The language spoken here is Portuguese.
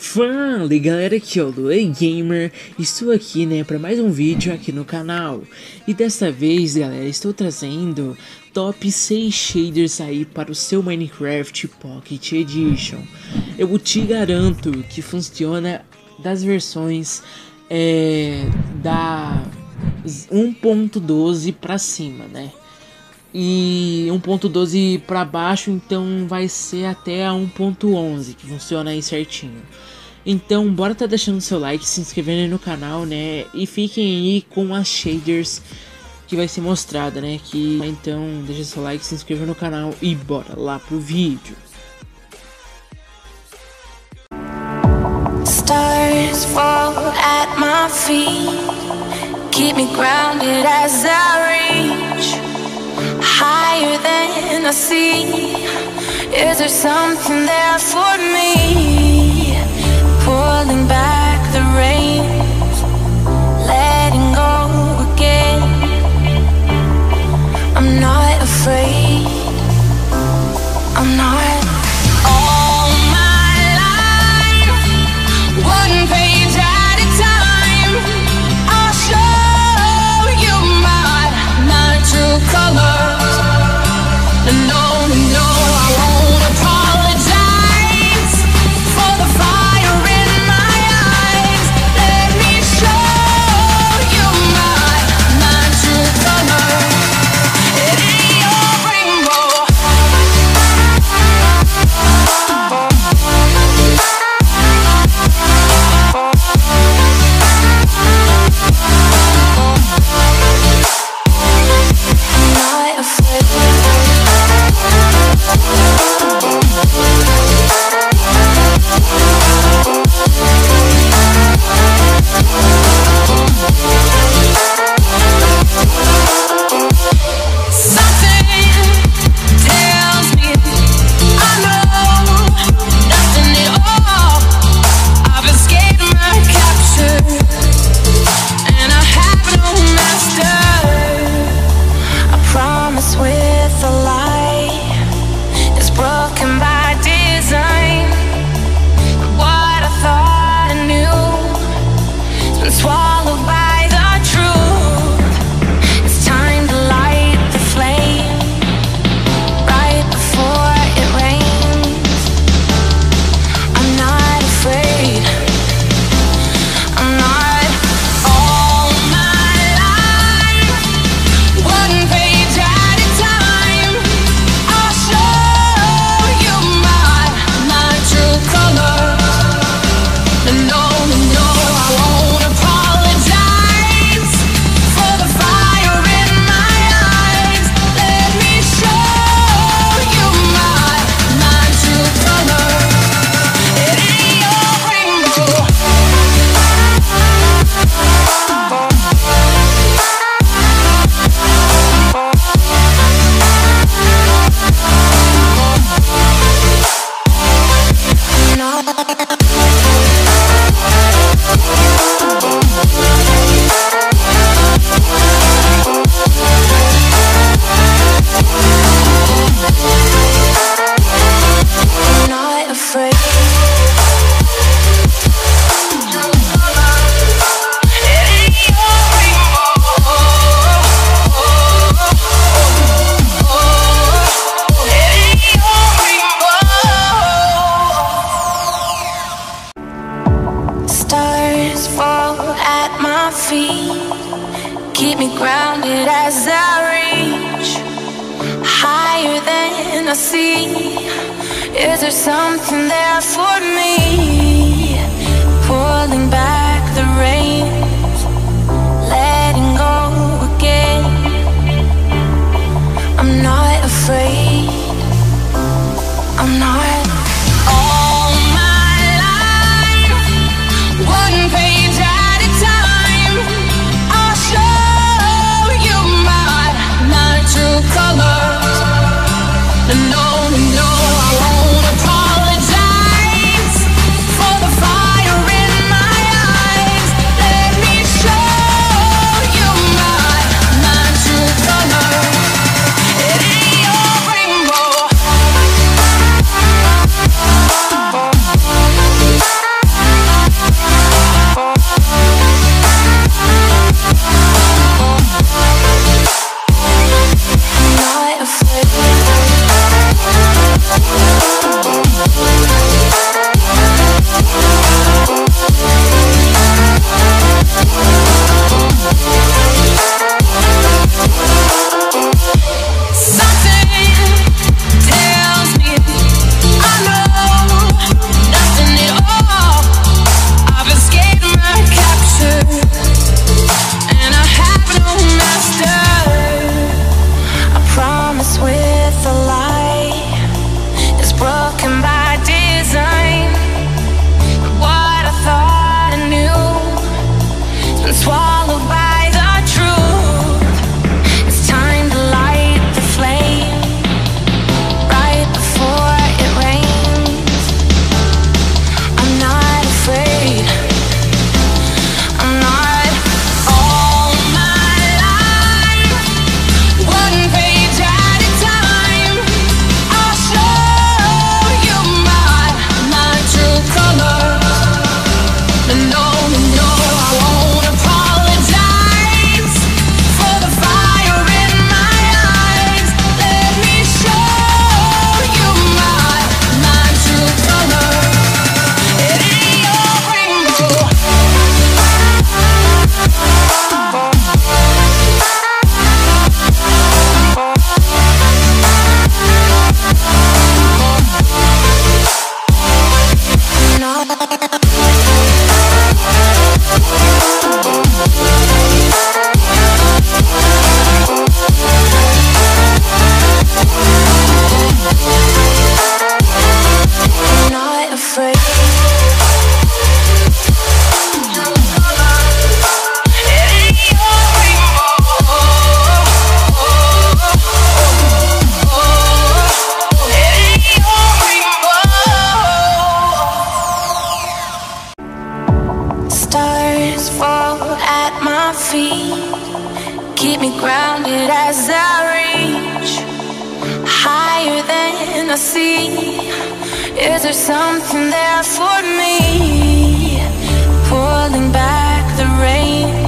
Fala galera, aqui é o Luan Gamer, estou aqui né para mais um vídeo aqui no canal. E desta vez galera, estou trazendo top 6 shaders aí para o seu Minecraft Pocket Edition. Eu te garanto que funciona das versões é, da 1.12 para cima né e 1.12 para baixo, então vai ser até a 1.11 que funciona aí certinho. Então, bora tá deixando seu like, se inscrevendo aí no canal, né? E fiquem aí com as shaders que vai ser mostrada, né? Que então, deixa seu like, se inscreva no canal e bora lá pro vídeo. Stars fall at my feet Keep me grounded as I I see Is there something there for me? pulling back the reins, letting go again. I'm not afraid. I'm not. See. Is there something there for me? Pulling back the reins, letting go again. I'm not afraid. I'm not. I see? Is there something there for me? Pulling back the reins.